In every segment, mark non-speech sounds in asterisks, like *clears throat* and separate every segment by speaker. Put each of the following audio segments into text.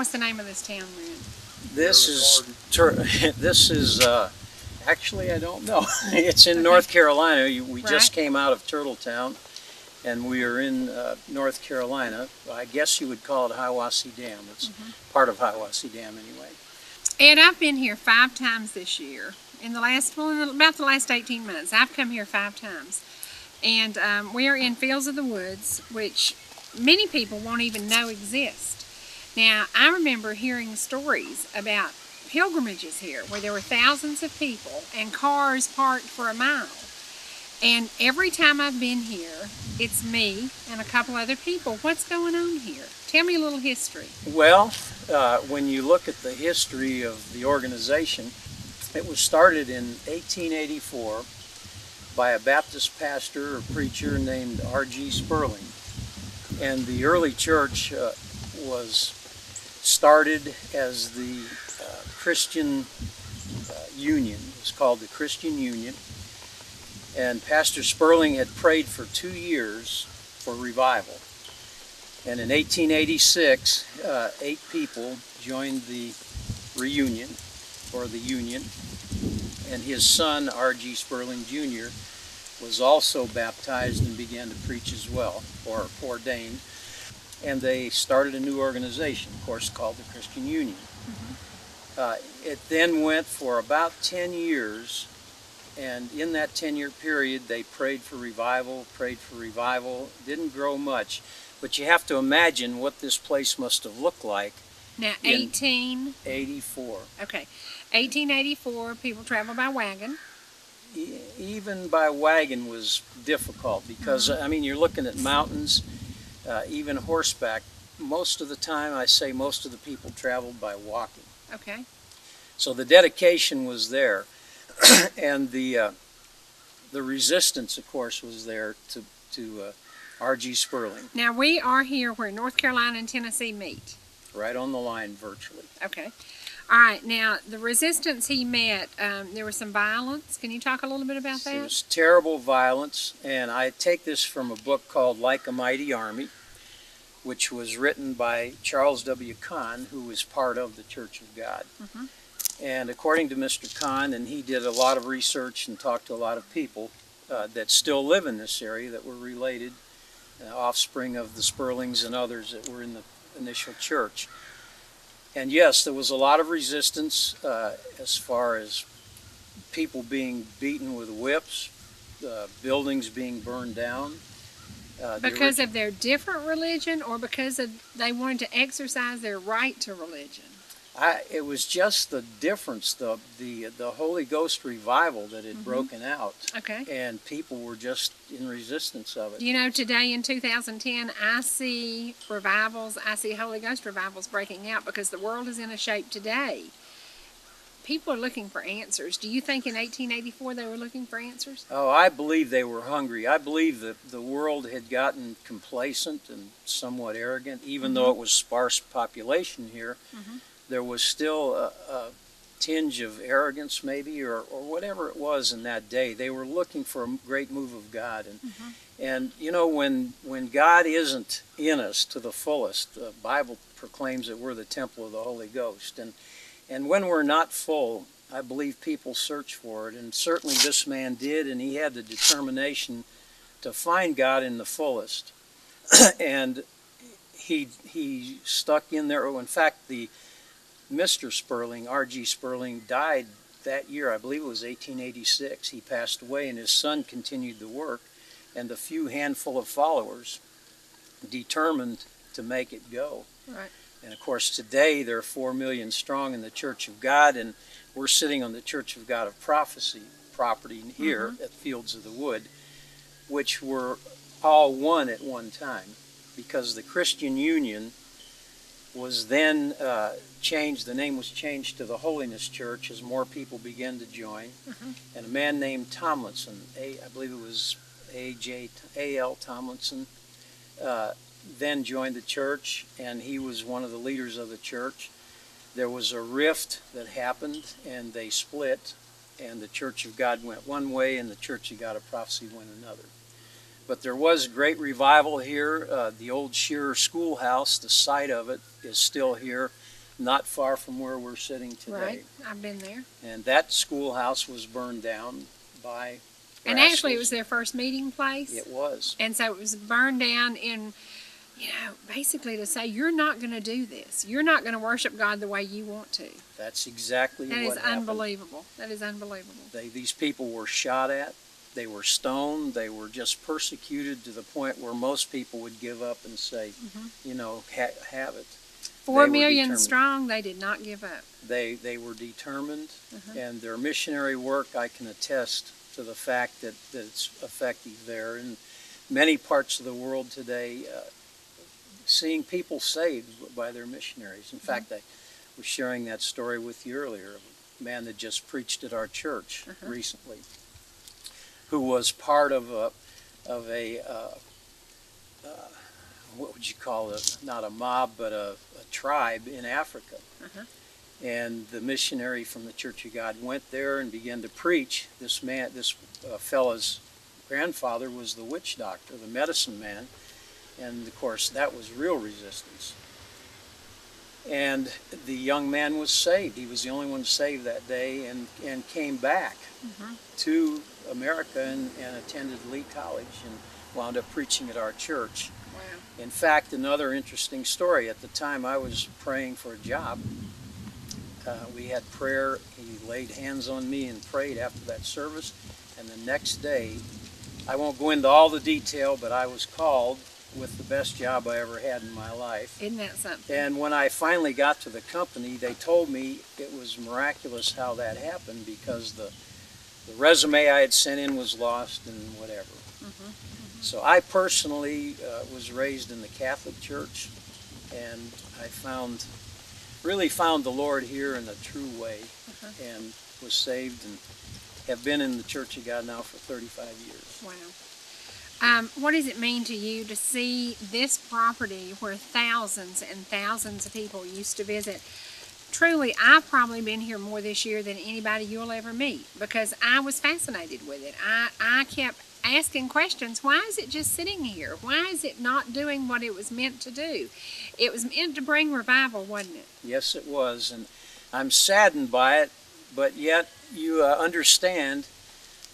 Speaker 1: What's the name of this town we're?
Speaker 2: This is Tur- *laughs* this is uh, actually I don't know. *laughs* it's in North Carolina. You- We just came out of Turtletown, and we are in uh, North Carolina. I guess you would call it Hiwassee Dam. It's
Speaker 1: Mm-hmm.
Speaker 2: part of Hiwassee Dam anyway.
Speaker 1: Ed, I've been here five times this year. In the last, well, in the, about the last 18 months, I've come here five times. And um, we are in Fields of the Woods, which many people won't even know exist. Now, I remember hearing stories about pilgrimages here where there were thousands of people and cars parked for a mile. And every time I've been here, it's me and a couple other people. What's going on here? Tell me a little history.
Speaker 2: Well, uh, when you look at the history of the organization, it was started in 1884 by a Baptist pastor or preacher named R.G. Spurling. And the early church uh, was started as the uh, Christian uh, Union. It was called the Christian Union. And Pastor Spurling had prayed for two years for revival. And in 1886, uh, eight people joined the reunion, or the union, and his son, R.G. Spurling Jr., was also baptized and began to preach as well, or ordained. And they started a new organization, of course, called the Christian Union. Uh, it then went for about 10 years, and in that 10 year period, they prayed for revival, prayed for revival, didn't grow much. But you have to imagine what this place must have looked like
Speaker 1: Now,
Speaker 2: 1884.
Speaker 1: Okay. 1884, people travel by wagon.
Speaker 2: Even by wagon was difficult because I mean you're looking at mountains, uh, even horseback. Most of the time, I say most of the people traveled by walking.
Speaker 1: Okay.
Speaker 2: So the dedication was there, *clears throat* and the uh, the resistance, of course, was there to to uh, R.G. Spurling,
Speaker 1: Now, we are here where North Carolina and Tennessee meet.
Speaker 2: right on the line virtually.
Speaker 1: Okay. All right. Now, the resistance he met, um, there was some violence. Can you talk a little bit about that?
Speaker 2: It was terrible violence, and I take this from a book called Like a Mighty Army, which was written by Charles W. Conn, who was part of the Church of God.
Speaker 1: Mhm.
Speaker 2: And according to Mr. Conn, and he did a lot of research and talked to a lot of people uh, that still live in this area that were related, uh, offspring of the Spurlings and others that were in the initial church. And yes, there was a lot of resistance uh, as far as people being beaten with whips, uh, buildings being burned down. Uh,
Speaker 1: Because of their different religion or because of they wanted to exercise their right to religion?
Speaker 2: I, it was just the difference, the the the Holy Ghost revival that had
Speaker 1: Mhm.
Speaker 2: broken out,
Speaker 1: Okay.
Speaker 2: and people were just in resistance of it.
Speaker 1: You know, today in 2010, I see revivals, I see Holy Ghost revivals breaking out because the world is in a shape today. People are looking for answers. Do you think in 1884 they were looking for answers?
Speaker 2: Oh, I believe they were hungry. I believe that the world had gotten complacent and somewhat arrogant, even though it was sparse population here.
Speaker 1: Mhm.
Speaker 2: There was still a, a tinge of arrogance, maybe, or, or whatever it was in that day. They were looking for a great move of God, and
Speaker 1: Mhm.
Speaker 2: and you know when when God isn't in us to the fullest, the Bible proclaims that we're the temple of the Holy Ghost, and and when we're not full, I believe people search for it, and certainly this man did, and he had the determination to find God in the fullest, *clears throat* and he he stuck in there. Oh, in fact, the Mr. Spurling, R.G. Spurling, died that year. I believe it was 1886. He passed away, and his son continued the work, and the few handful of followers determined to make it go.
Speaker 1: Right.
Speaker 2: And of course, today there are four million strong in the Church of God, and we're sitting on the Church of God of Prophecy property here at Fields of the Wood, which were all one at one time, because the Christian Union was then uh, changed. The name was changed to the Holiness Church as more people began to join,
Speaker 1: Mhm.
Speaker 2: and a man named Tomlinson, a, I believe it was A.J. A.L. Tomlinson. Uh, then joined the church, and he was one of the leaders of the church. There was a rift that happened, and they split, and the Church of God went one way, and the Church of God of Prophecy went another. But there was great revival here. Uh, the old Shearer Schoolhouse, the site of it, is still here. not far from where we're sitting today.
Speaker 1: Right. I've been there.
Speaker 2: And that schoolhouse was burned down by
Speaker 1: And actually, it was their first meeting place.
Speaker 2: It was.
Speaker 1: And so it was burned down in, you know, basically to say, you're not going to do this. You're not going to worship God the way you want to.
Speaker 2: That's exactly
Speaker 1: That
Speaker 2: what
Speaker 1: is
Speaker 2: happened.
Speaker 1: unbelievable. That is unbelievable.
Speaker 2: They, these people were shot at. They were stoned. They were just persecuted to the point where most people would give up and say,
Speaker 1: Mhm.
Speaker 2: you know, ha- have it.
Speaker 1: Four
Speaker 2: were
Speaker 1: million strong, they did not give up.
Speaker 2: They they were determined,
Speaker 1: Mhm.
Speaker 2: and their missionary work, I can attest to the fact that, that it's effective there. In many parts of the world today, uh, seeing people saved by their missionaries. In fact, I was sharing that story with you earlier. A man that just preached at our church
Speaker 1: Uh-huh.
Speaker 2: recently, who was part of a of a uh, uh, what would you call it? Not a mob, but a, a tribe in Africa.
Speaker 1: Uh-huh.
Speaker 2: And the missionary from the Church of God went there and began to preach. This man, this uh, fellow's grandfather was the witch doctor, the medicine man, and of course that was real resistance. And the young man was saved. He was the only one saved that day, and and came back
Speaker 1: Mhm.
Speaker 2: to America and, and attended Lee College and wound up preaching at our church.
Speaker 1: Wow.
Speaker 2: In fact, another interesting story. At the time I was praying for a job, uh, we had prayer. He laid hands on me and prayed after that service. And the next day, I won't go into all the detail, but I was called with the best job I ever had in my life.
Speaker 1: Isn't that something?
Speaker 2: And when I finally got to the company, they told me it was miraculous how that happened because the, the resume I had sent in was lost and whatever.
Speaker 1: Mhm.
Speaker 2: So I personally uh, was raised in the Catholic Church, and I found, really found the Lord here in a true way,
Speaker 1: Uh-huh.
Speaker 2: and was saved and have been in the Church of God now for 35 years.
Speaker 1: Wow. Um, what does it mean to you to see this property where thousands and thousands of people used to visit? Truly, I've probably been here more this year than anybody you'll ever meet because I was fascinated with it. I, I kept asking questions. Why is it just sitting here? Why is it not doing what it was meant to do? It was meant to bring revival, wasn't it?
Speaker 2: Yes, it was, and I'm saddened by it, but yet you uh, understand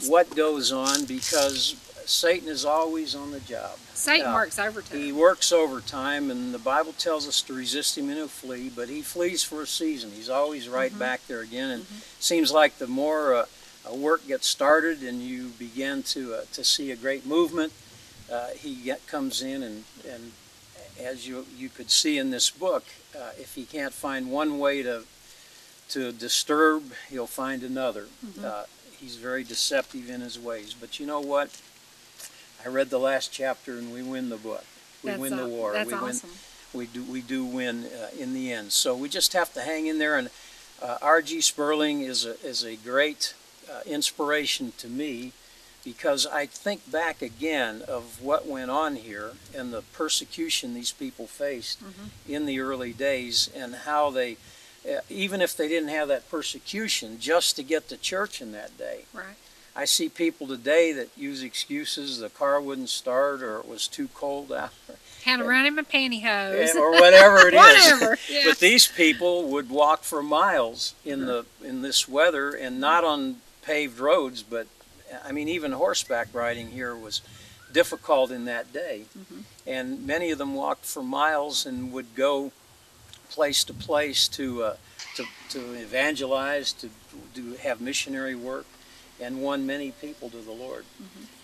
Speaker 2: what goes on because Satan is always on the job.
Speaker 1: Satan
Speaker 2: Yeah.
Speaker 1: works overtime.
Speaker 2: He works overtime, and the Bible tells us to resist him and he'll flee, but he flees for a season. He's always right
Speaker 1: Mhm.
Speaker 2: back there again, and seems like the more uh, a work gets started and you begin to uh, to see a great movement, uh, he get, comes in and and as you you could see in this book, uh, if he can't find one way to to disturb, he'll find another.
Speaker 1: Mhm.
Speaker 2: Uh, he's very deceptive in his ways, but you know what? I read the last chapter and we win the book. We
Speaker 1: That's
Speaker 2: win the war.
Speaker 1: That's
Speaker 2: we win. We do. We do win uh, in the end. So we just have to hang in there. And uh, R.G. Spurling is a is a great uh, inspiration to me because I think back again of what went on here and the persecution these people faced
Speaker 1: Mhm.
Speaker 2: in the early days and how they. Uh, even if they didn't have that persecution, just to get to church in that day,
Speaker 1: Right.
Speaker 2: I see people today that use excuses. The car wouldn't start, or it was too cold out, *laughs*
Speaker 1: Had to run in my pantyhose.
Speaker 2: or whatever it *laughs* is.
Speaker 1: Whatever. *laughs* Yeah.
Speaker 2: But these people would walk for miles in the in this weather, and not on paved roads. But I mean, even horseback riding here was difficult in that day,
Speaker 1: Mhm.
Speaker 2: and many of them walked for miles and would go place to place to uh, to to evangelize, to do have missionary work, and won many people to the Lord.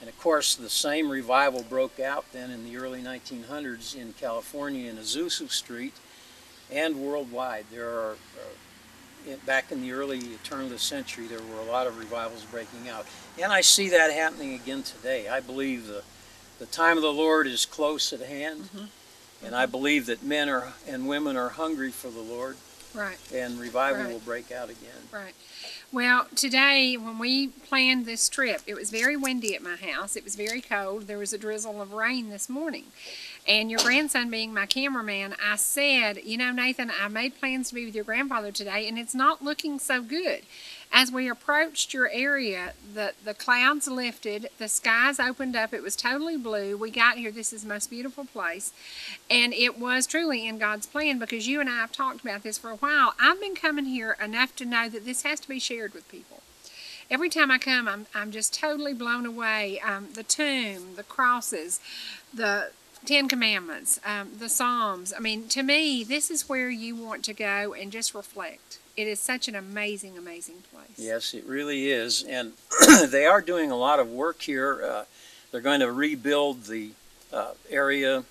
Speaker 2: And of course, the same revival broke out then in the early 1900s in California in Azusa Street and worldwide. There are, uh, back in the early turn of the century, there were a lot of revivals breaking out. And I see that happening again today. I believe the, the time of the Lord is close at hand.
Speaker 1: Mhm.
Speaker 2: And I believe that men are, and women are hungry for the Lord,
Speaker 1: Right.
Speaker 2: and revival
Speaker 1: Right.
Speaker 2: will break out again.
Speaker 1: Right. Well, today when we planned this trip, it was very windy at my house. It was very cold. There was a drizzle of rain this morning. And your grandson being my cameraman, I said, you know, Nathan, I made plans to be with your grandfather today and it's not looking so good. As we approached your area, the, the clouds lifted, the skies opened up, it was totally blue. We got here, this is the most beautiful place. And it was truly in God's plan because you and I have talked about this for a while. I've been coming here enough to know that this has to be shared with people. Every time I come, I'm, I'm just totally blown away. Um, the tomb, the crosses, the Ten Commandments, um, the Psalms. I mean, to me, this is where you want to go and just reflect. It is such an amazing, amazing place.
Speaker 2: Yes, it really is. And *clears throat* they are doing a lot of work here. Uh, they're going to rebuild the uh, area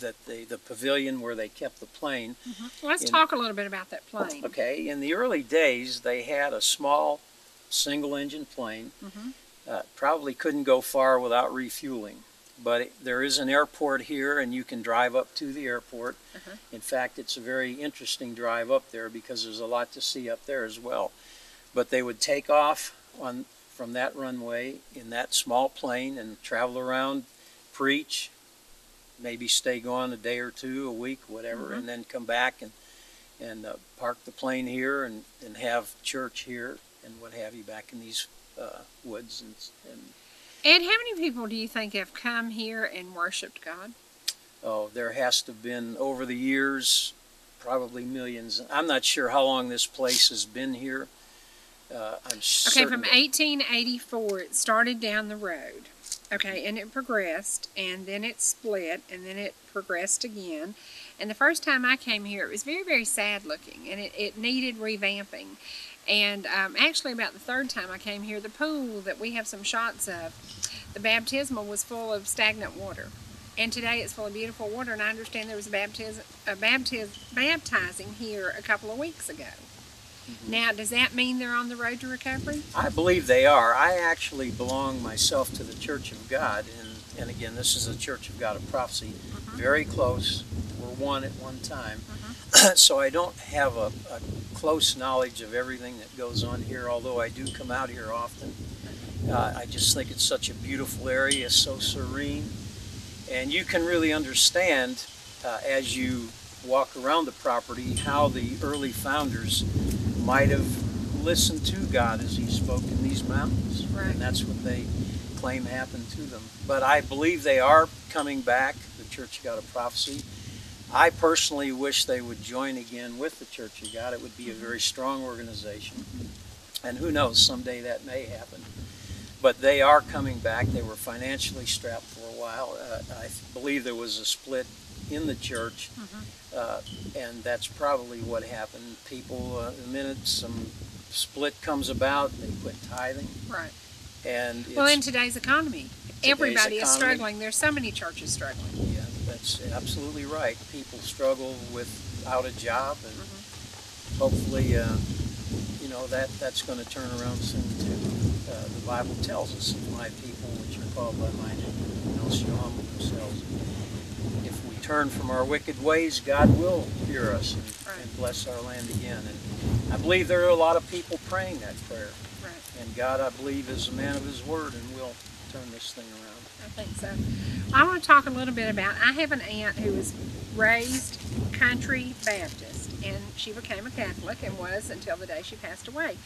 Speaker 2: that they, the pavilion where they kept the plane.
Speaker 1: Mm-hmm. Let's
Speaker 2: In-
Speaker 1: talk a little bit about that plane.
Speaker 2: Okay, in the early days, they had a small single engine plane.
Speaker 1: Mhm.
Speaker 2: Uh, probably couldn't go far without refueling. But there is an airport here, and you can drive up to the airport.
Speaker 1: Uh-huh.
Speaker 2: In fact, it's a very interesting drive up there because there's a lot to see up there as well. But they would take off on from that runway in that small plane and travel around, preach, maybe stay gone a day or two, a week, whatever,
Speaker 1: Mhm.
Speaker 2: and then come back and and uh, park the plane here and, and have church here and what have you back in these uh, woods and, and
Speaker 1: And how many people do you think have come here and worshiped God?
Speaker 2: oh there has to have been over the years probably millions i'm not sure how long this place has been here uh, i'm
Speaker 1: Okay, from 1884, it started down the road. Okay, and it progressed, and then it split, and then it progressed again. And the first time I came here, it was very, very sad looking, and it, it needed revamping. And um, actually, about the third time I came here, the pool that we have some shots of, the baptismal was full of stagnant water. And today it's full of beautiful water, and I understand there was a, baptiz- a baptiz- baptizing here a couple of weeks ago. Now, does that mean they're on the road to recovery?
Speaker 2: I believe they are. I actually belong myself to the Church of God, and, and again, this is the Church of God of Prophecy. Very close. We're one at one time. *clears throat* so I don't have a, a close knowledge of everything that goes on here, although I do come out here often. Uh, I just think it's such a beautiful area, so serene. And you can really understand uh, as you walk around the property how the early founders might have listened to God as He spoke in these mountains.
Speaker 1: Right.
Speaker 2: And that's what they claim happened to them. But I believe they are coming back, the Church of God of Prophecy. I personally wish they would join again with the Church of God. It would be a very strong organization. And who knows, someday that may happen. But they are coming back. They were financially strapped for a while. Uh, I believe there was a split in the church, uh, and that's probably what happened. People, uh, the minute some split comes about, they quit tithing,
Speaker 1: Right.
Speaker 2: And
Speaker 1: Well, in today's economy, everybody is struggling. There's so many churches struggling.
Speaker 2: yeah, that's absolutely right. People struggle without a job, and hopefully, uh, you know that that's going to turn around soon too. Uh, the Bible tells us, my people, which are called by my name, will humble themselves." If we turn from our wicked ways, God will hear us and,
Speaker 1: Right.
Speaker 2: and bless our land again. And I believe there are a lot of people praying that prayer. And God, I believe, is a man of His word, and we'll turn this thing around.
Speaker 1: I think so. I want to talk a little bit about. I have an aunt who was raised country Baptist, and she became a Catholic and was until the day she passed away.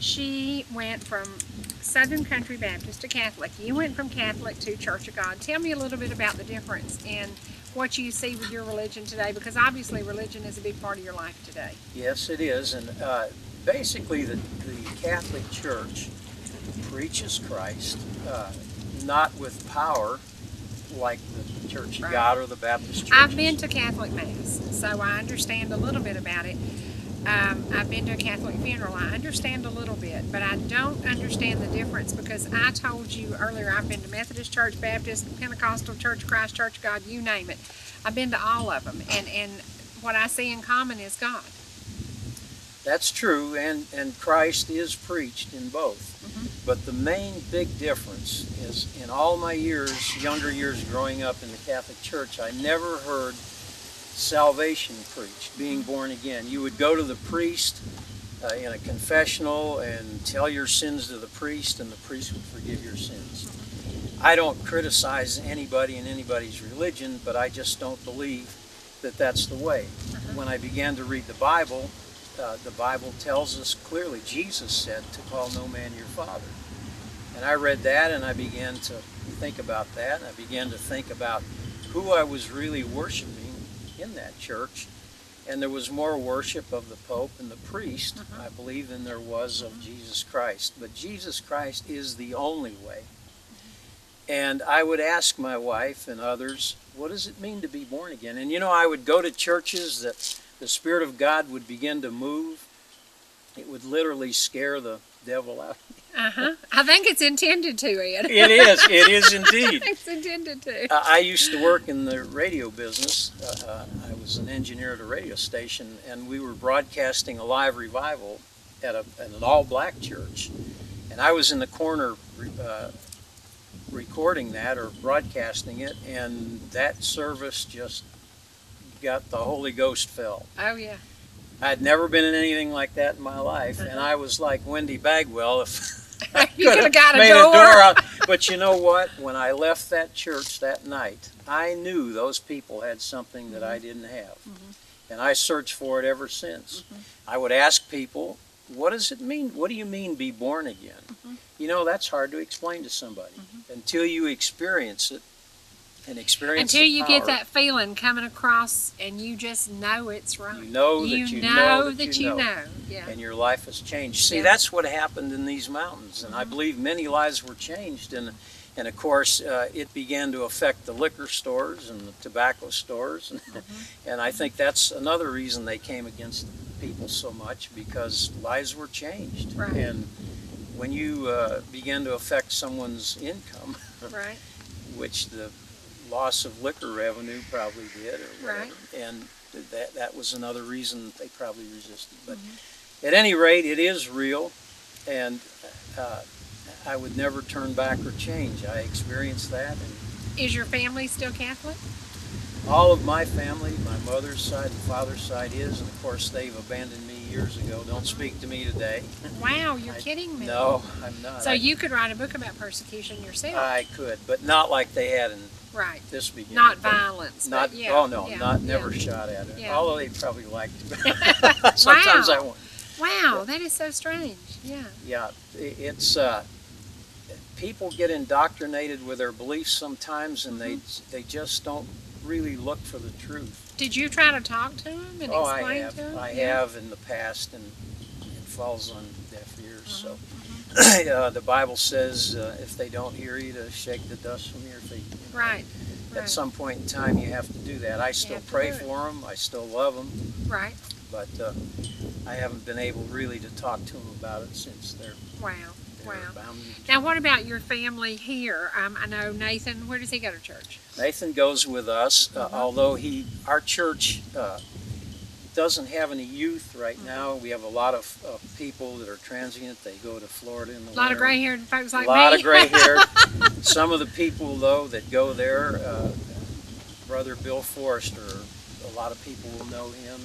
Speaker 1: She went from Southern Country Baptist to Catholic. You went from Catholic to Church of God. Tell me a little bit about the difference in what you see with your religion today, because obviously religion is a big part of your life today.
Speaker 2: Yes, it is. And uh, basically, the, the Catholic Church preaches Christ, uh, not with power like the Church of
Speaker 1: Right.
Speaker 2: God or the Baptist Church.
Speaker 1: I've been to Catholic Mass, so I understand a little bit about it. Um, I've been to a Catholic funeral. I understand a little bit, but I don't understand the difference because I told you earlier I've been to Methodist Church, Baptist, Pentecostal Church, Christ Church, God, you name it. I've been to all of them, and, and what I see in common is God.
Speaker 2: That's true, and, and Christ is preached in both.
Speaker 1: Mhm.
Speaker 2: But the main big difference is in all my years, younger years growing up in the Catholic Church, I never heard salvation preached, being born again. You would go to the priest uh, in a confessional and tell your sins to the priest, and the priest would forgive your sins. I don't criticize anybody in anybody's religion, but I just don't believe that that's the way. When I began to read the Bible, uh, the Bible tells us clearly, Jesus said to call no man your father. And I read that and I began to think about that. And I began to think about who I was really worshiping in that church. And there was more worship of the Pope and the priest,
Speaker 1: Uh-huh.
Speaker 2: I believe, than there was of Jesus Christ. But Jesus Christ is the only way. And I would ask my wife and others, what does it mean to be born again? And you know, I would go to churches that the Spirit of God would begin to move. It would literally scare the devil out.
Speaker 1: Uh huh. I think it's intended to, Ed.
Speaker 2: It is, it is *laughs* indeed.
Speaker 1: it's intended to.
Speaker 2: Uh, I used to work in the radio business. Uh, uh, I was an engineer at a radio station, and we were broadcasting a live revival at, a, at an all-black church. And I was in the corner uh, recording that or broadcasting it, and that service just got the Holy Ghost fell.
Speaker 1: Oh yeah.
Speaker 2: I'd never been in anything like that in my life, and uh-huh. I was like Wendy Bagwell if *laughs*
Speaker 1: you could have *laughs* got a
Speaker 2: made
Speaker 1: door.
Speaker 2: out. But you know what? When I left that church that night, I knew those people had something that I mm-hmm. didn't have. Mm-hmm. And I searched for it ever since. Mm-hmm. I would ask people, what does it mean? What do you mean be born again? You know, that's hard to explain to somebody until you experience it and experience
Speaker 1: Until you get that feeling coming across, and you just know it's right.
Speaker 2: You know that you know that you know.
Speaker 1: Yeah.
Speaker 2: and your life has changed. See,
Speaker 1: Yeah.
Speaker 2: that's what happened in these mountains, and
Speaker 1: Mm-hmm.
Speaker 2: I believe many lives were changed. And and of course, uh, it began to affect the liquor stores and the tobacco stores, and,
Speaker 1: Mm-hmm.
Speaker 2: and I think that's another reason they came against people so much because lives were changed.
Speaker 1: Right.
Speaker 2: And when you uh, begin to affect someone's income,
Speaker 1: Right. *laughs*
Speaker 2: which the loss of liquor revenue probably did, or whatever.
Speaker 1: Right.
Speaker 2: And that that was another reason they probably resisted. But
Speaker 1: Mm-hmm.
Speaker 2: at any rate, it is real, and uh, I would never turn back or change. I experienced that, and
Speaker 1: Is your family still Catholic?
Speaker 2: all of my family, my mother's side and father's side is, and of course they've abandoned me years ago. Don't speak to me today.
Speaker 1: Wow, you're *laughs*
Speaker 2: I-
Speaker 1: kidding me.
Speaker 2: No, I'm not.
Speaker 1: So
Speaker 2: I,
Speaker 1: you could write a book about persecution yourself.
Speaker 2: I could, but not like they had in
Speaker 1: right.
Speaker 2: this beginning.
Speaker 1: Not violence.
Speaker 2: Not,
Speaker 1: but yeah,
Speaker 2: oh no,
Speaker 1: yeah,
Speaker 2: not
Speaker 1: yeah.
Speaker 2: never shot at it. Although they probably liked. *laughs* *laughs* Sometimes I
Speaker 1: Wow.
Speaker 2: won't.
Speaker 1: Wow, that is so strange. Yeah.
Speaker 2: Yeah, i- it's uh, people get indoctrinated with their beliefs sometimes, and they
Speaker 1: Mm-hmm.
Speaker 2: they just don't really look for the truth.
Speaker 1: Did you try to talk to him and
Speaker 2: oh, I
Speaker 1: explain
Speaker 2: have,
Speaker 1: to him?
Speaker 2: I
Speaker 1: Yeah.
Speaker 2: have in the past, and it falls on deaf ears. So. *coughs* Uh, the Bible says uh, if they don't hear you, to shake the dust from your feet. you know.
Speaker 1: Right.
Speaker 2: At
Speaker 1: Right.
Speaker 2: some point in time, you have to do that. I still pray for them. I still love them.
Speaker 1: Right.
Speaker 2: but uh, I haven't been able really to talk to them about it since they're,
Speaker 1: Wow.
Speaker 2: they're
Speaker 1: Wow. Now, what about your family here? Um, I know Nathan. Where does he go to church?
Speaker 2: Nathan goes with us, uh,
Speaker 1: Mhm.
Speaker 2: although he, our church uh, doesn't have any youth right
Speaker 1: Mm-hmm.
Speaker 2: now. We have a lot of uh, people that are transient. They go to Florida in the
Speaker 1: A lot of
Speaker 2: winter.
Speaker 1: gray-haired folks like me.
Speaker 2: a lot
Speaker 1: me.
Speaker 2: of gray *laughs* hair. Some of the people though that go there, uh, brother Bill Forrester, a lot of people will know him.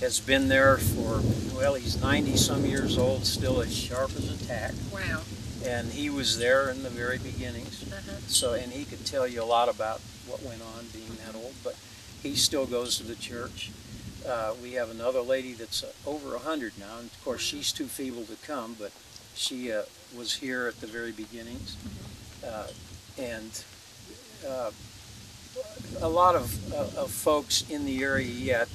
Speaker 2: Has been there for well, he's 90 some years old, still as sharp as a tack.
Speaker 1: wow.
Speaker 2: and he was there in the very beginnings.
Speaker 1: Uh-huh.
Speaker 2: So, and he could tell you a lot about what went on being that old. But he still goes to the church. Uh, we have another lady that's uh, over a hundred now, and of course she's too feeble to come, but she uh, was here at the very beginnings, uh, and uh, a lot of, uh, of folks in the area yet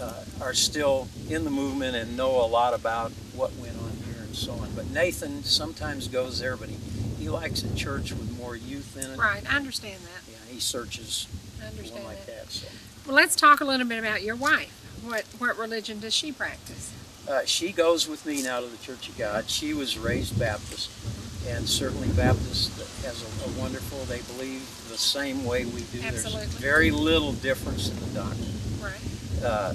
Speaker 2: uh, are still in the movement and know a lot about what went on here and so on. But Nathan sometimes goes there, but he, he likes a church with more youth in it.
Speaker 1: Right. I understand that.
Speaker 2: Yeah, he searches
Speaker 1: I understand
Speaker 2: one like
Speaker 1: that.
Speaker 2: that. So.
Speaker 1: Well, let's talk a little bit about your wife. What what religion does she practice?
Speaker 2: Uh, she goes with me now to the Church of God. She was raised Baptist, and certainly Baptist has a, a wonderful. They believe the same way we do.
Speaker 1: Absolutely.
Speaker 2: There's very little difference in the doctrine,
Speaker 1: Right.
Speaker 2: uh,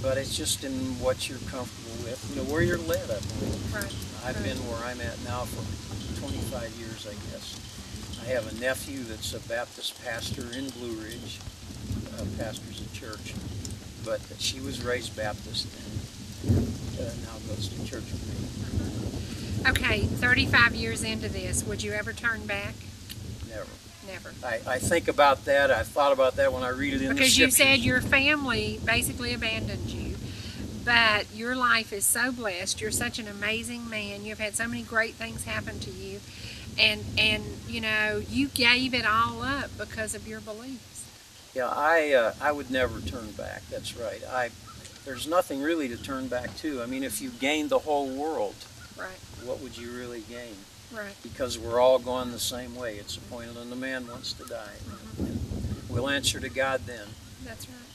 Speaker 2: but it's just in what you're comfortable with. You know where you're led. I believe.
Speaker 1: Right.
Speaker 2: I've
Speaker 1: Right.
Speaker 2: been where I'm at now for 25 years, I guess. I have a nephew that's a Baptist pastor in Blue Ridge, uh, pastors a church, but she was raised Baptist and uh, now goes to church with me.
Speaker 1: Okay. Thirty-five years into this, would you ever turn back?
Speaker 2: Never.
Speaker 1: Never.
Speaker 2: I, I think about that. I thought about that when I read it in
Speaker 1: Because
Speaker 2: the
Speaker 1: you said your family basically abandoned you, but your life is so blessed. You're such an amazing man. You've had so many great things happen to you, and and you know you gave it all up because of your beliefs.
Speaker 2: Yeah, I uh, I would never turn back. That's right. I there's nothing really to turn back to. I mean, if you gained the whole world,
Speaker 1: Right.
Speaker 2: what would you really gain?
Speaker 1: Right.
Speaker 2: Because we're all going the same way. It's appointed unto man wants to die. And we'll answer to God then.
Speaker 1: That's right.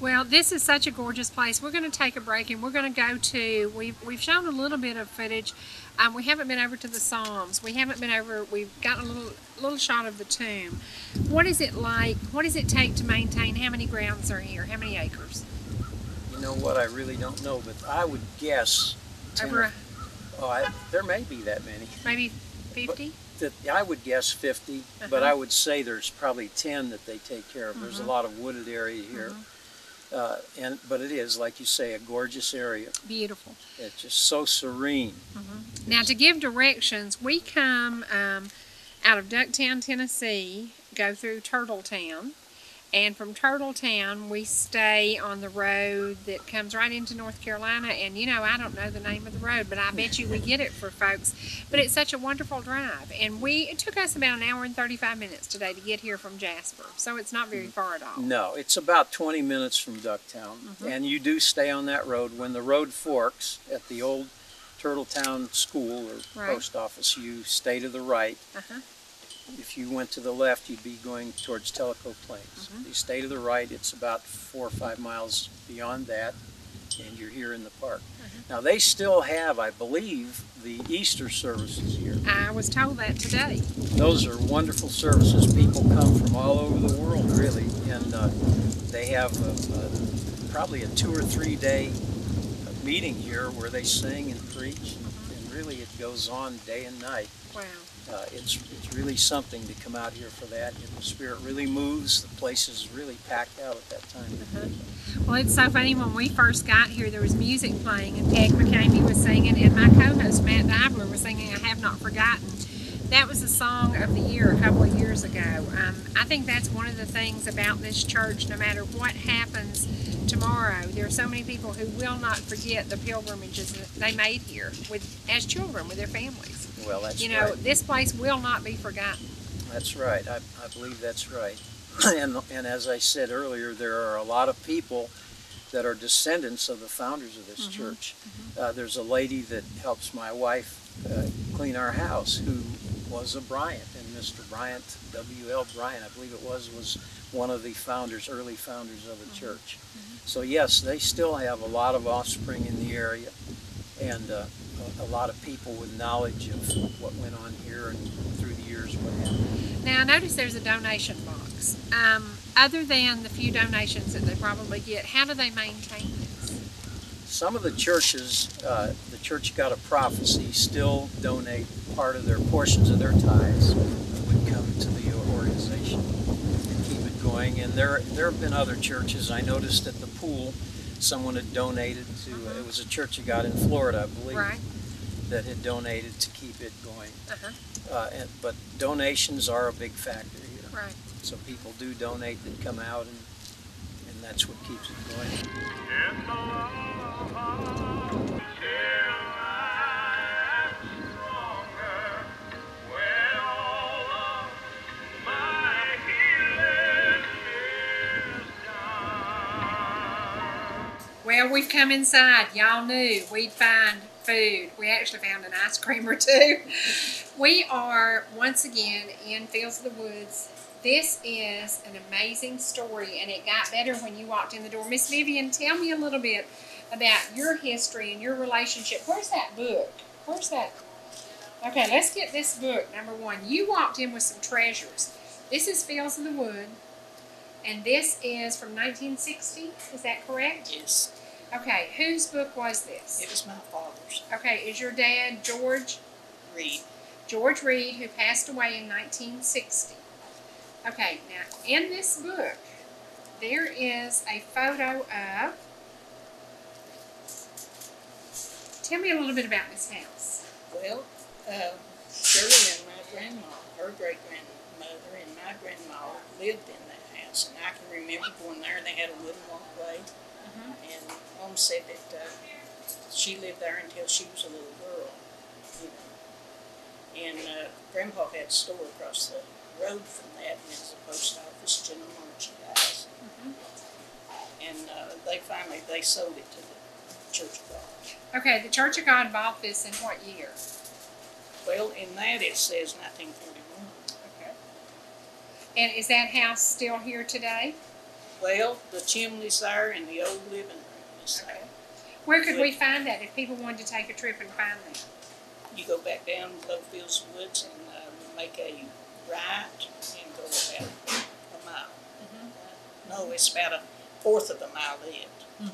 Speaker 1: Well, this is such a gorgeous place. We're going to take a break and we're going to go to. We've we've shown a little bit of footage. Um, we haven't been over to the Psalms. We haven't been over. We've got a little little shot of the tomb. What is it like? What does it take to maintain? How many grounds are here? How many acres?
Speaker 2: You know what? I really don't know, but I would guess. 10
Speaker 1: Over a,
Speaker 2: oh, I, there may be that many.
Speaker 1: maybe *laughs* fifty.
Speaker 2: That I would guess 50, but
Speaker 1: Uh-huh.
Speaker 2: I would say there's probably 10 that they take care of. There's a
Speaker 1: Mhm.
Speaker 2: lot of wooded area here, uh, and but it is like you say a gorgeous area.
Speaker 1: Beautiful.
Speaker 2: It's just so serene.
Speaker 1: Now, to give directions, we come um, out of Ducktown, Tennessee, go through Turtletown, and from Turtletown, we stay on the road that comes right into North Carolina. And you know, I don't know the name of the road, but I bet you we get it for folks. But it's such a wonderful drive, and we it took us about an hour and thirty-five minutes today to get here from Jasper, so it's not very far at all.
Speaker 2: No, it's about 20 minutes from Ducktown,
Speaker 1: Mm-hmm.
Speaker 2: and you do stay on that road. When the road forks at the old Turtletown School or
Speaker 1: Right.
Speaker 2: post office, you stay to the right.
Speaker 1: Uh-huh.
Speaker 2: If you went to the left, you'd be going towards Tellico Plains.
Speaker 1: Mm-hmm.
Speaker 2: You stay to the right, it's about four or five miles beyond that, and you're here in the park.
Speaker 1: Mm-hmm.
Speaker 2: Now, they still have, I believe, the Easter services here.
Speaker 1: I was told that today.
Speaker 2: Those are wonderful services. People come from all over the world, really, and uh, they have a, a, probably a two or three day meeting here where they sing and preach, and really it goes on day and night.
Speaker 1: Wow.
Speaker 2: Uh, it's it's really something to come out here for that. And the spirit really moves. The place is really packed out at that time.
Speaker 1: Well, it's so funny. When we first got here, there was music playing, and Peg McKamey was singing, and my co-host Matt Dibler was singing "I Have Not Forgotten." That was the song of the year a couple of years ago. Um, I think that's one of the things about this church. No matter what happens tomorrow, there are so many people who will not forget the pilgrimages that they made here with as children with their families.
Speaker 2: Well, that's
Speaker 1: you know,
Speaker 2: right.
Speaker 1: this place will not be forgotten.
Speaker 2: That's right. I, I believe that's right. *clears throat* and and as I said earlier, there are a lot of people that are descendants of the founders of this church. Uh, there's a lady that helps my wife uh, clean our house who was a Bryant, Mr. Bryant, W.L. Bryant, I believe it was, was one of the founders, early founders of the church. So yes, they still have a lot of offspring in the area, and uh, a, a lot of people with knowledge of what went on here and through the years what happened.
Speaker 1: Now, I notice there's a donation box. Um, other than the few donations that they probably get, how do they maintain this?
Speaker 2: Some of the churches, uh, the Church Got a Prophecy, still donate part of their portions of their tithes would come to the organization and keep it going. And there, there have been other churches. I noticed at the pool, someone had donated to. It was a church that got in Florida, I believe,
Speaker 1: Right.
Speaker 2: that had donated to keep it going.
Speaker 1: Uh-huh.
Speaker 2: Uh, and, but donations are a big factor here.
Speaker 1: Right.
Speaker 2: So people do donate that come out, and and that's what keeps it going.
Speaker 1: We've come inside. Y'all knew we'd find food. We actually found an ice cream or two. We are once again in Fields of the Woods. This is an amazing story, and it got better when you walked in the door. Miss Vivian, tell me a little bit about your history and your relationship. Where's that book? Where's that? Okay, let's get this book. Number one, you walked in with some treasures. This is Fields of the Wood, and this is from 1960. Is that correct?
Speaker 3: Yes,
Speaker 1: Okay, whose book was this?
Speaker 3: it was my father's.
Speaker 1: Okay, is your dad George
Speaker 3: Reed.
Speaker 1: George Reed, who passed away in 1960? Okay, now in this book, there is a photo of. Tell me a little bit about this house.
Speaker 3: Well, uh, Shirley and my grandma, her great grandmother and my grandma lived in that house, and I can remember going there. They had a wooden walkway,
Speaker 1: Mhm.
Speaker 3: And Mom said that uh, she lived there until she was a little girl, you know. And uh, Grandpa had a store across the road from that, and it was a post office, general merchandise.
Speaker 1: Mhm.
Speaker 3: And uh, they finally they sold it to the Church of God.
Speaker 1: Okay, the Church of God bought this in what year?
Speaker 3: Well, in that it says 1941.
Speaker 1: Okay. And is that house still here today?
Speaker 3: Well, the chimney's there and the old living room is there.
Speaker 1: Where could we find that if people wanted to take a trip and find that?
Speaker 3: You go back down Lovefields Woods and uh, make a right and go about a mile.
Speaker 1: Mhm.
Speaker 3: No, it's about a fourth of a mile yet. And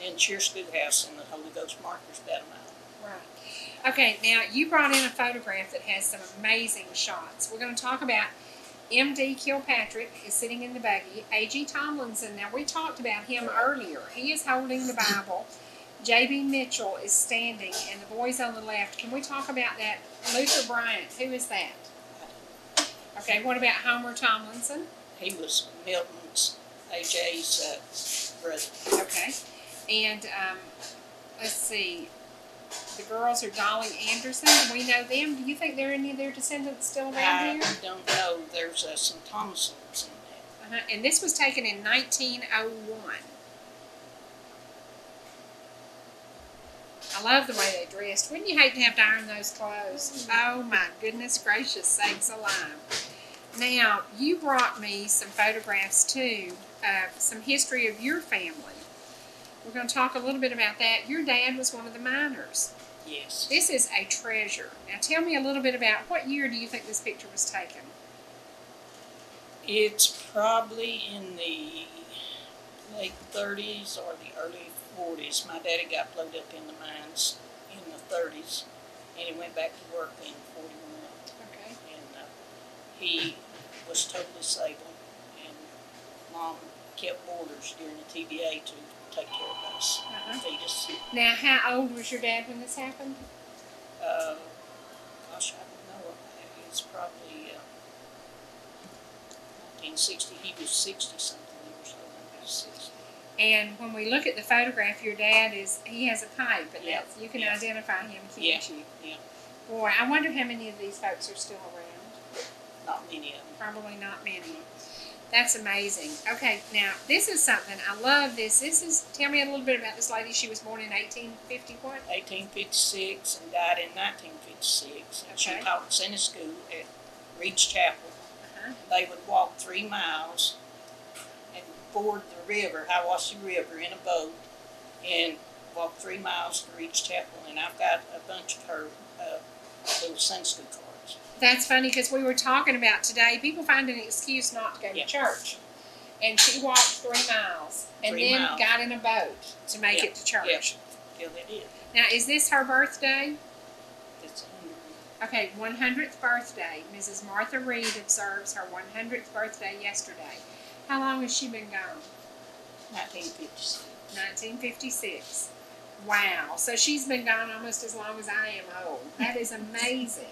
Speaker 3: then Shearer Schoolhouse and the Holy Ghost Marker's about a mile.
Speaker 1: Right. Okay, now you brought in a photograph that has some amazing shots. We're going to talk about M.D. Kilpatrick is sitting in the buggy. A.J. Tomlinson, now we talked about him earlier. He is holding the Bible. J.B. Mitchell is standing, and the boys on the left. Can we talk about that? Luther Bryant, who is that? Okay, what about Homer Tomlinson?
Speaker 3: He was Milton's, AJ's uh, brother.
Speaker 1: Okay, and um, let's see. The girls are Dolly Anderson. Do we know them? Do you think there are any of their descendants still around here?
Speaker 3: I
Speaker 1: here?
Speaker 3: don't know. There's uh, some Thomasons in there.
Speaker 1: Uh-huh. And this was taken in 1901. I love the way they dressed. Wouldn't you hate to have to iron those clothes? Oh my goodness gracious sakes alive. Now, you brought me some photographs too, of some history of your family. We're going to talk a little bit about that. Your dad was one of the miners.
Speaker 3: Yes.
Speaker 1: This is a treasure. Now, tell me a little bit about what year do you think this picture was taken?
Speaker 3: It's probably in the late 30s or the early 40s. My daddy got blowed up in the mines in the 30s, and he went back to work in 41.
Speaker 1: Okay.
Speaker 3: And uh, he was totally disabled, and mom kept boarders during the TVA to take care of us,
Speaker 1: Uh-huh.
Speaker 3: feed us.
Speaker 1: Now, how old was your dad when this happened?
Speaker 3: Uh, gosh, I don't know. It's probably uh, 1960. He was 60 something years old. he was 60.
Speaker 1: And when we look at the photograph, your dad is, he has a pipe, and
Speaker 3: Yeah,
Speaker 1: that's, you can
Speaker 3: yeah.
Speaker 1: identify him, can't
Speaker 3: Yeah,
Speaker 1: you?
Speaker 3: yeah.
Speaker 1: Boy, I wonder how many of these folks are still around.
Speaker 3: Not many of them.
Speaker 1: Probably not many. That's amazing. Okay, now, this is something, I love this. This is, tell me a little bit about this lady. She was born in 1850 what?
Speaker 3: 1856 and died in 1956. And she
Speaker 1: Okay.
Speaker 3: taught Sunday school at Reach Chapel.
Speaker 1: Uh-huh.
Speaker 3: They would walk three miles and ford the river, Hiwassee River, in a boat and walk three miles to Reach Chapel. And I've got a bunch of her uh, little Sunday school cards.
Speaker 1: That's funny because we were talking about today. People find an excuse not to go to church, and she walked three miles and
Speaker 3: Three
Speaker 1: then
Speaker 3: miles.
Speaker 1: got in a boat to make
Speaker 3: Yeah.
Speaker 1: it to church.
Speaker 3: Yeah. Yeah.
Speaker 1: Now, is this her birthday?
Speaker 3: It's
Speaker 1: Okay, 100th birthday. Mrs. Martha Reed observes her 100th birthday yesterday. How long has she been gone?
Speaker 3: 1956.
Speaker 1: 1956. Wow. So she's been gone almost as long as I am old. That is amazing.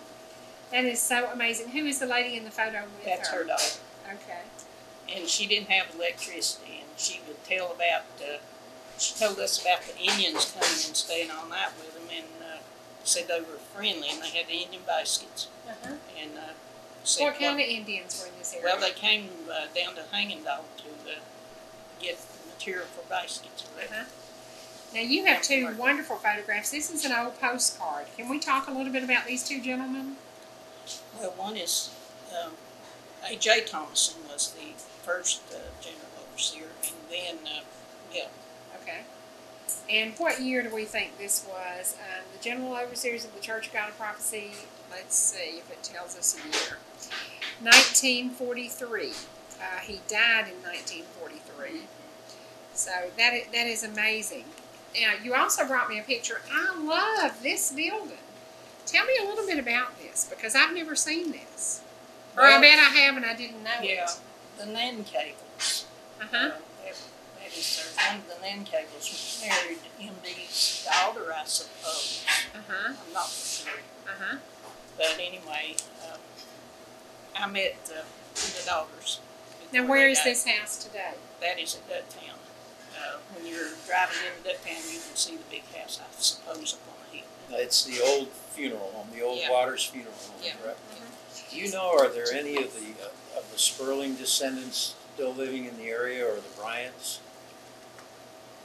Speaker 1: That is so amazing. Who is the lady in the photo with
Speaker 3: That's her daughter.
Speaker 1: Okay.
Speaker 3: and she didn't have electricity, and she would tell about. Uh, she told us about the Indians coming and staying all night with them, and uh, said they were friendly, and they had the Indian baskets,
Speaker 1: Uh-huh.
Speaker 3: and uh, said
Speaker 1: What kind of Indians were in this area?
Speaker 3: well, they came uh, down to Hanging Dog to uh, get material for baskets. or whatever.
Speaker 1: Uh-huh. Now you have two wonderful photographs. This is an old postcard. Can we talk a little bit about these two gentlemen?
Speaker 3: Well, one is um, A.J. Thomason was the first uh, general overseer, and then uh, yeah,
Speaker 1: Okay. And what year do we think this was? Um, the General Overseers of the Church of God of Prophecy, let's see if it tells us a year. 1943. Uh, he died in 1943. So that that is amazing. Now, you also brought me a picture. I love this building. Tell me a little bit about this because I've never seen this. Or I bet I have and I didn't know
Speaker 3: yeah,
Speaker 1: it.
Speaker 3: the Nancables.
Speaker 1: Uh
Speaker 3: Uh,
Speaker 1: huh.
Speaker 3: that, that is their, one of the Nancables married MD's daughter, I suppose.
Speaker 1: Uh huh.
Speaker 3: I'm not for sure.
Speaker 1: Uh huh.
Speaker 3: But anyway, um, I met uh, the daughters.
Speaker 1: Now, where is this house today?
Speaker 3: That is at Ducktown. uh, when you're driving into that town, you can see the big house, I suppose, up on.
Speaker 2: It's the old funeral home, the old
Speaker 3: Yeah.
Speaker 2: Waters Funeral Home,
Speaker 3: Yeah.
Speaker 2: correct? Do you know, are there any of the, uh, of the Spurling descendants still living in the area, or the Bryants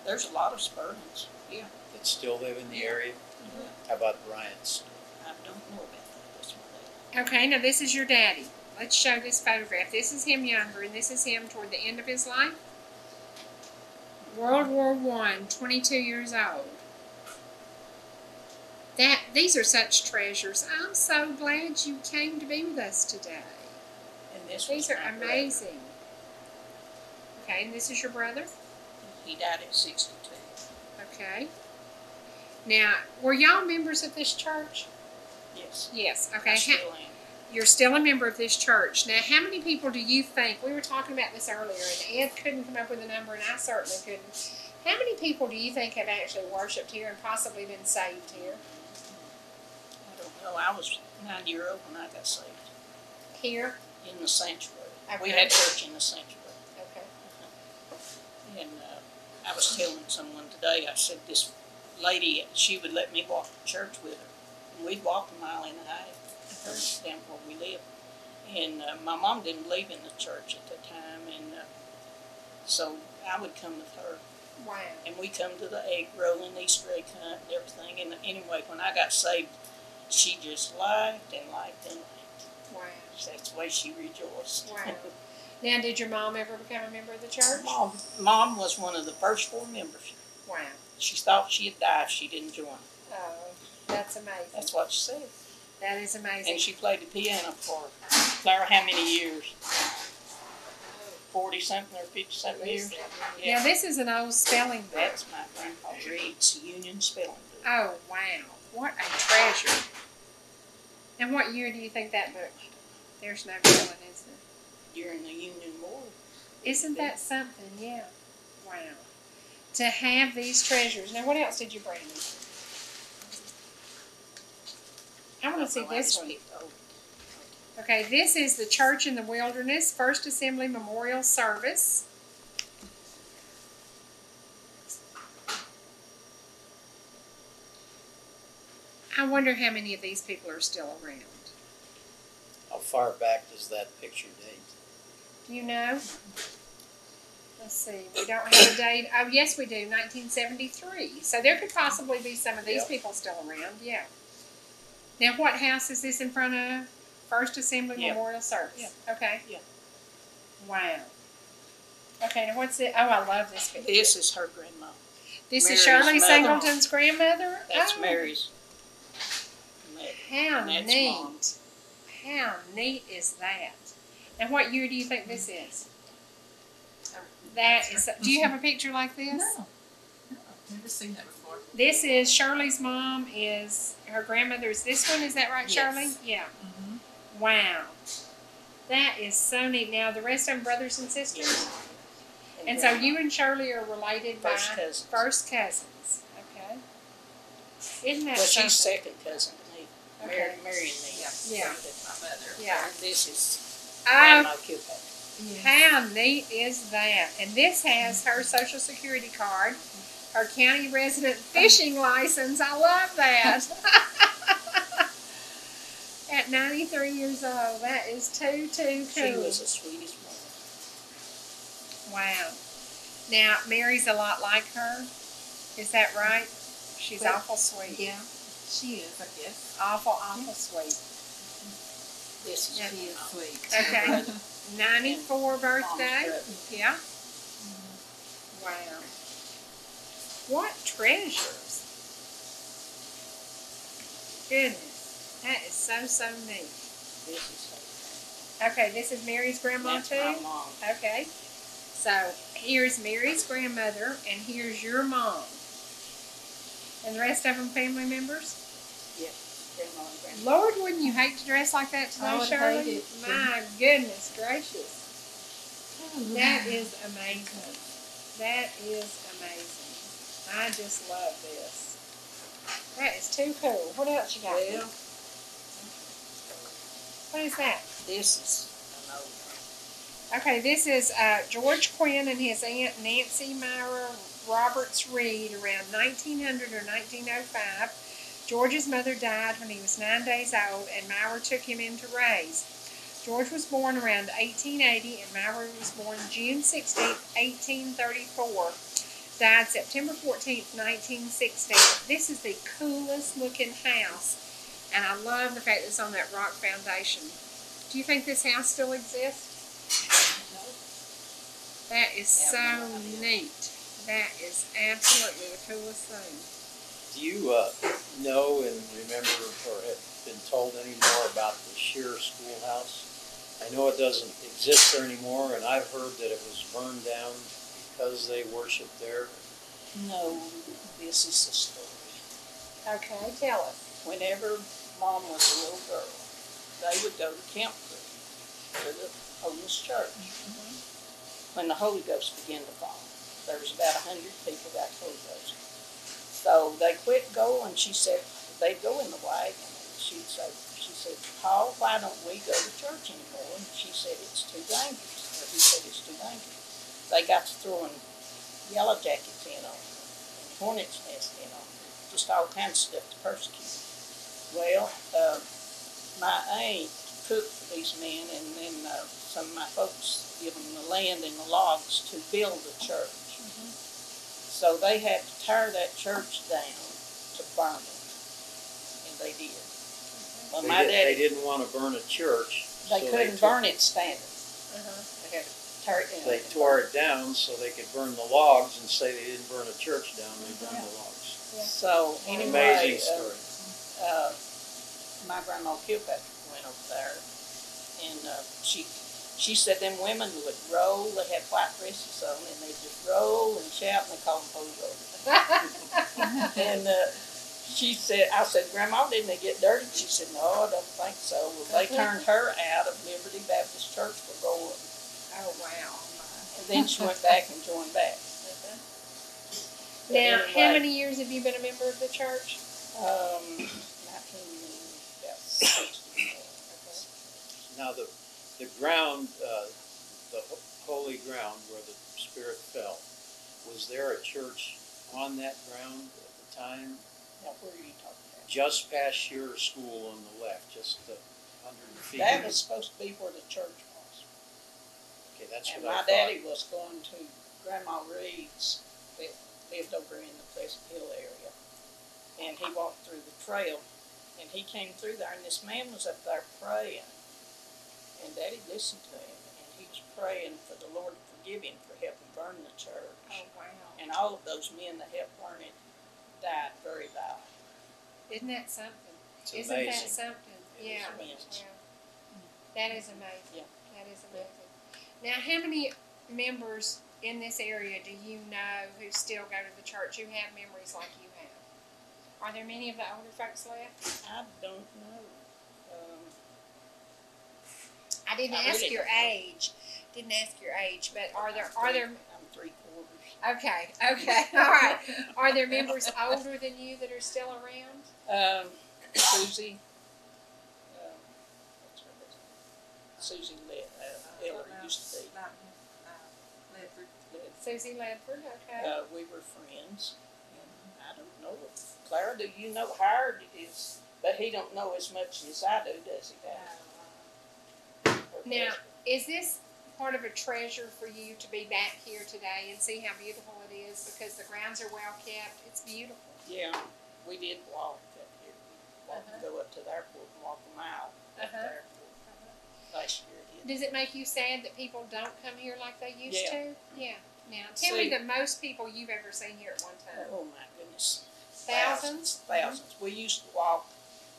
Speaker 3: There's a lot of Spurlings, yeah.
Speaker 2: that still live in the
Speaker 3: Yeah.
Speaker 2: area? How about the Bryants?
Speaker 3: I don't know about that, that's what they.
Speaker 1: Okay, now this is your daddy. Let's show this photograph. This is him younger, and this is him toward the end of his life. World War One, 22 years old. That these are such treasures. I'm so glad you came to be with us today.
Speaker 3: And this
Speaker 1: These are
Speaker 3: my brother.
Speaker 1: amazing. Okay, and this is your brother.
Speaker 3: He died at sixty-two.
Speaker 1: Okay. Now, were y'all members of this church?
Speaker 3: Yes.
Speaker 1: Yes. Okay. Ha-
Speaker 3: still am.
Speaker 1: you're still a member of this church. Now, how many people do you think, we were talking about this earlier, and Ed couldn't come up with a number, and I certainly couldn't. How many people do you think have actually worshiped here and possibly been saved here?
Speaker 3: Don't I was nine year old when I got saved,
Speaker 1: Here?
Speaker 3: in the sanctuary. We
Speaker 1: Okay.
Speaker 3: had church in the sanctuary.
Speaker 1: Okay. *laughs*
Speaker 3: And uh, I was telling someone today, I said this lady, she would let me walk to church with her. And we'd walk a mile and a half down where we lived. And uh, my mom didn't believe in the church at the time, and uh, so I would come with her.
Speaker 1: Wow.
Speaker 3: And we come to the egg rolling, Easter egg hunt, and everything. And anyway, when I got saved, she just liked and liked and liked.
Speaker 1: Wow.
Speaker 3: That's the way she rejoiced.
Speaker 1: Wow. Now, did your mom ever become a member of the church?
Speaker 3: Mom, Mom was one of the first four members.
Speaker 1: Wow.
Speaker 3: She thought she had died if she didn't join.
Speaker 1: Oh, that's amazing.
Speaker 3: That's what she said.
Speaker 1: That is amazing.
Speaker 3: And she played the piano for Clara how many years? Forty something or fifty something years? Yeah.
Speaker 1: Now, this is an old spelling book.
Speaker 3: That's my grandpa Reed's Union Spelling Book.
Speaker 1: Oh, wow. What a treasure. And what year do you think that book? There's no telling, is there?
Speaker 3: During the Union War.
Speaker 1: Isn't that something? Yeah. Wow. To have these treasures. Now, what else did you bring? I want to see this one. Okay, this is the Church in the Wilderness First Assembly Memorial Service. Wonder how many of these people are still around.
Speaker 2: How far back does that picture date?
Speaker 1: Do you know? Let's see. We don't have a date. Oh, yes, we do. 1973. So there could possibly be some of these
Speaker 2: Yeah.
Speaker 1: people still around. Yeah. Now, what house is this in front of? First Assembly
Speaker 3: Yeah.
Speaker 1: Memorial Service.
Speaker 3: Yeah.
Speaker 1: Okay.
Speaker 3: Yeah.
Speaker 1: Wow. Okay. Now, what's it? Oh, I love this picture.
Speaker 3: This is her grandma.
Speaker 1: This
Speaker 3: Mary's
Speaker 1: is Shirley
Speaker 3: mother.
Speaker 1: Singleton's grandmother.
Speaker 3: That's
Speaker 1: oh,
Speaker 3: Mary's mother.
Speaker 1: How
Speaker 3: and that's
Speaker 1: neat! How neat is that? And what year do you think this is? That is. Do you have a picture like this?
Speaker 4: No, no, never seen that before.
Speaker 1: This is Shirley's mom. Is her grandmother? Is this one? Is that right,
Speaker 4: Yes.
Speaker 1: Shirley? Yeah.
Speaker 4: Mm-hmm.
Speaker 1: Wow. That is so neat. Now the rest of them brothers and sisters. And so you and Shirley are related
Speaker 3: First
Speaker 1: by
Speaker 3: cousins.
Speaker 1: first cousins. Okay. Isn't that
Speaker 3: Well,
Speaker 1: something?
Speaker 3: she's second cousin to me. Mary,
Speaker 1: Okay.
Speaker 3: Mary and me.
Speaker 4: Yeah.
Speaker 1: Yeah.
Speaker 4: My mother.
Speaker 1: Yeah.
Speaker 3: This is Grandma Kilpatrick.
Speaker 1: How neat is that? And this has her social security card, her county resident fishing license. I love that. *laughs* At 93 years old, that is too, too cool.
Speaker 3: She was the sweetest woman.
Speaker 1: Wow. Now, Mary's a lot like her. Is that right? She's
Speaker 4: Well,
Speaker 1: awful sweet.
Speaker 4: Yeah, she is, I guess.
Speaker 1: Awful, awful sweet.
Speaker 3: This is
Speaker 1: Yeah.
Speaker 4: She is sweet.
Speaker 1: Okay. *laughs* 94 birthday.
Speaker 3: Oh,
Speaker 1: yeah. Wow. What treasures. Goodness. That is so, so neat.
Speaker 3: This is.
Speaker 1: Okay, this is Mary's grandma
Speaker 3: That's
Speaker 1: too?
Speaker 3: my mom.
Speaker 1: Okay. So here's Mary's grandmother and here's your mom. And the rest of them family members?
Speaker 3: Grandma and grandma.
Speaker 1: Lord, wouldn't you hate to dress like that today,
Speaker 4: I would
Speaker 1: Shirley?
Speaker 4: hate it.
Speaker 1: My goodness gracious. That is amazing. That is amazing. I just love this. That is too cool. What else you got?
Speaker 3: Well,
Speaker 1: what is that?
Speaker 3: this is an old one.
Speaker 1: Okay, this is uh, George Quinn and his aunt Nancy Myra Roberts Reed around 1900 or 1905. George's mother died when he was nine days old, and Myra took him in to raise. George was born around 1880, and Myra was born June 16, 1834. Died September 14, 1960. This is the coolest looking house, and I love the fact that it's on that rock foundation. Do you think this house still exists? That is so
Speaker 3: Have no idea.
Speaker 1: neat. That is absolutely the coolest thing.
Speaker 2: Do you uh, know and remember or have been told any more about the Shearer Schoolhouse? I know it doesn't exist there anymore, and I've heard that it was burned down because they worshiped there.
Speaker 3: No, this is the story.
Speaker 1: Okay, tell us.
Speaker 3: Whenever mom was a little girl, they would go to Camp Creek, to the holiness church. When the Holy Ghost began to fall, there was about a hundred people got the Holy Ghost. So they quit going. And she said they'd go in the wagon, and she'd say, she said, Paul, why don't we go to church anymore? And she said it's too dangerous. Or he said it's too dangerous. They got to throwing yellow jackets in on them, and hornets nest in on them, just all kinds of stuff to persecute. Well, uh, my aunt cooked for these men, and then uh, some of my folks give them the land and the logs to build the church. So they had to tear that church down to burn it, and they did. Well,
Speaker 2: They,
Speaker 3: my
Speaker 2: did,
Speaker 3: daddy,
Speaker 2: they didn't want to burn a church.
Speaker 3: they
Speaker 2: so
Speaker 3: couldn't
Speaker 2: took-
Speaker 3: burn it standing.
Speaker 1: Uh-huh.
Speaker 3: They had to tear it down.
Speaker 2: They tore it down so they could burn the logs and say they didn't burn a church down, they burned the logs.
Speaker 3: So anyway,
Speaker 2: Amazing
Speaker 3: uh,
Speaker 2: story.
Speaker 3: uh, my grandma Kilpatrick went over there, and uh, she she said them women would roll. They had white dresses on, and they just roll and shout, and they called them holy rollers. *laughs* and uh, she said, I said, Grandma, didn't they get dirty? She said, No, I don't think so. Well, they turned her out of Liberty Baptist Church for rolling,
Speaker 1: Oh, wow.
Speaker 3: and then she went back and joined back. But
Speaker 1: Now, how many years have you been a member of the church?
Speaker 3: Um, nineteen, about sixty.
Speaker 2: Now, the, the ground, uh, the holy ground where the Spirit fell, was there a church on that ground at the time?
Speaker 3: Now, where are you talking about?
Speaker 2: Just past your school on the left, just a hundred feet?
Speaker 3: That was supposed to be where the church was.
Speaker 2: Okay, that's
Speaker 3: And
Speaker 2: what I And
Speaker 3: my
Speaker 2: thought.
Speaker 3: daddy was going to Grandma Reed's, that lived over in the Pleasant Hill area. And he walked through the trail, and he came through there, and this man was up there praying. And daddy listened to him, and he was praying for the Lord to forgive him for helping burn the church.
Speaker 1: Oh, wow.
Speaker 3: And all of those men that helped burn it died very badly.
Speaker 1: Isn't that something?
Speaker 2: It's
Speaker 1: Isn't that something?
Speaker 2: It is
Speaker 1: yeah.
Speaker 3: amazing.
Speaker 1: yeah. That is amazing.
Speaker 3: Yeah.
Speaker 1: That is amazing. Now, how many members in this area do you know who still go to the church who have memories like you have? Are there many of the older folks left?
Speaker 3: I don't know. Um,
Speaker 1: I didn't
Speaker 3: I
Speaker 1: ask
Speaker 3: really
Speaker 1: your
Speaker 3: don't
Speaker 1: age. Didn't ask your age, but are there are there
Speaker 3: I'm three quarters.
Speaker 1: okay okay *laughs* all right are there members older than you that are still around?
Speaker 3: Um, Susie, um, what's her? Susie Le- uh, Eller used to be.
Speaker 4: Not, uh, Ledford.
Speaker 1: Susie Ledford. Okay.
Speaker 3: Uh, we were friends, and I don't know if, Clara, do you know Howard is, but he don't know as much as I do, does he, Dad?
Speaker 1: Now, is this part of a treasure for you to be back here today and see how beautiful it is because the grounds are well kept? It's beautiful.
Speaker 3: Yeah, we did walk up here. We walked,
Speaker 1: Uh-huh.
Speaker 3: go up to the airport and walk a mile up
Speaker 1: Uh-huh.
Speaker 3: the airport. Last year it.
Speaker 1: Does it make you sad that people don't come here like they used
Speaker 3: Yeah.
Speaker 1: to? Yeah. Now, tell me the most people you've ever seen here at one time.
Speaker 3: Oh my goodness.
Speaker 1: Thousands?
Speaker 3: Thousands. We used to walk,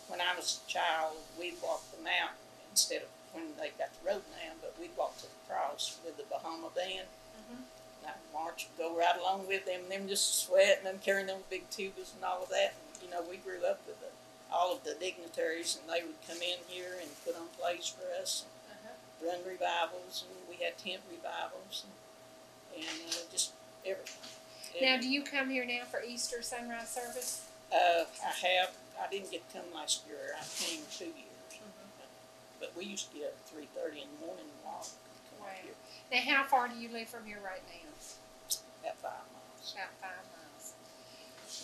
Speaker 3: when I was a child, we'd walk the mountain instead of when they got the road now, but we'd walk to the cross with the Bahama band.
Speaker 1: Mhm.
Speaker 3: And I'd march, and go right along with them, them just sweating, and them carrying those big tubas and all of that. And, you know, we grew up with the, all of the dignitaries and they would come in here and put on plays for us
Speaker 1: Uh-huh.
Speaker 3: run revivals and we had tent revivals and, and uh, just everything.
Speaker 1: Now, do you come here now for Easter sunrise service?
Speaker 3: Uh, I have. I didn't get to come last year. I came two years. But we used to get up at three thirty in the morning and walk.
Speaker 1: Wow. Now, how far do you live from here right now?
Speaker 3: about five miles.
Speaker 1: About five miles.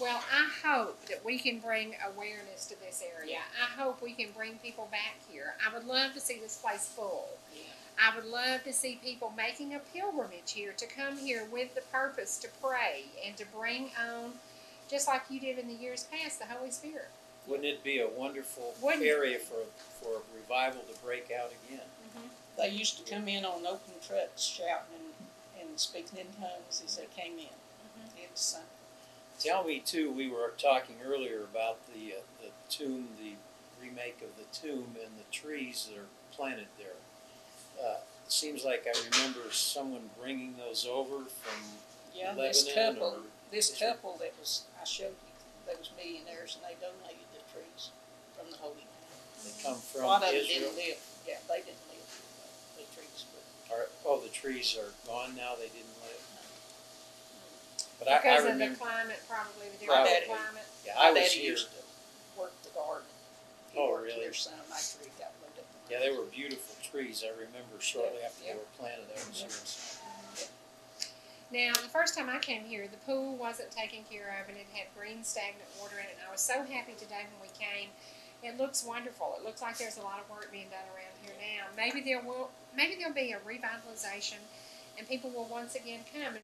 Speaker 1: Well, I hope that we can bring awareness to this area. I hope we can bring people back here. I would love to see this place full.
Speaker 3: Yeah.
Speaker 1: I would love to see people making a pilgrimage here to come here with the purpose to pray and to bring on, just like you did in the years past, the Holy Spirit.
Speaker 2: Wouldn't it be a wonderful
Speaker 1: Wouldn't it?
Speaker 2: area for, for a revival to break out again?
Speaker 3: They used to come in on open trucks shouting and, and speaking in tongues as they came in. It was something.
Speaker 2: Tell me too, we were talking earlier about the, uh, the tomb, the remake of the tomb and the trees that are planted there. Uh, seems like I remember someone bringing those over from
Speaker 3: Yeah, this
Speaker 2: Lebanon
Speaker 3: couple,
Speaker 2: or-
Speaker 3: this
Speaker 2: is there-
Speaker 3: couple that was, I showed you, they was millionaires and they donated the trees from the Holy Land.
Speaker 2: they come
Speaker 3: A
Speaker 2: from
Speaker 3: lot of them
Speaker 2: Israel.
Speaker 3: didn't live, yeah, they didn't live, the trees, but
Speaker 2: Are, oh, the trees are gone now, they didn't live? But I, I
Speaker 1: Because of the
Speaker 2: remember,
Speaker 1: climate, probably the
Speaker 3: Probably.
Speaker 1: different climate.
Speaker 2: yeah,
Speaker 3: my
Speaker 2: I was
Speaker 3: daddy
Speaker 2: here.
Speaker 3: used to work the garden. He
Speaker 2: Oh,
Speaker 3: worked
Speaker 2: really?
Speaker 3: here, son of my tree got moved up.
Speaker 2: Yeah, they were beautiful trees. I remember shortly
Speaker 3: Yeah,
Speaker 2: after they were planted, I was here.
Speaker 1: Now, the first time I came here, the pool wasn't taken care of and it had green stagnant water in it. And I was so happy today when we came. It looks wonderful. It looks like there's a lot of work being done around here now. Maybe there will, maybe there'll be a revitalization and people will once again come.